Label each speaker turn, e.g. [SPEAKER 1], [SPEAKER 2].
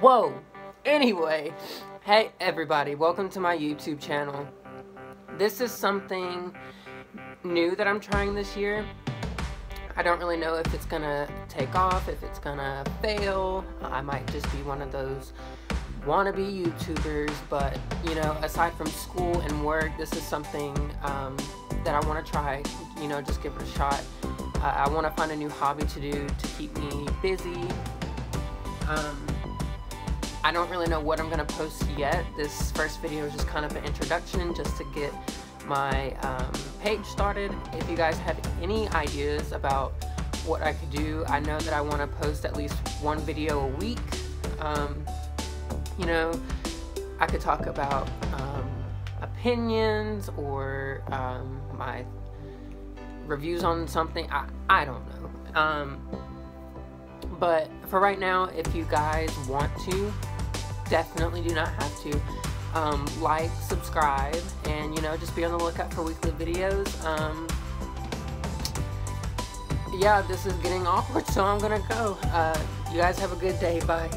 [SPEAKER 1] Whoa! Anyway, hey everybody, welcome to my YouTube channel. This is something new that I'm trying this year. I don't really know if it's gonna take off, if it's gonna fail. I might just be one of those wannabe YouTubers, but you know, aside from school and work, this is something um, that I want to try. You know, just give it a shot. Uh, I want to find a new hobby to do to keep me busy. Um, I don't really know what I'm going to post yet. This first video is just kind of an introduction just to get my um, page started. If you guys have any ideas about what I could do, I know that I want to post at least one video a week. Um, you know, I could talk about um, opinions or um, my reviews on something. I, I don't know. But for right now, if you guys want to, definitely do not have to. Um, like, subscribe, and you know, just be on the lookout for weekly videos. Um, yeah, this is getting awkward, so I'm gonna go. Uh, you guys have a good day. Bye.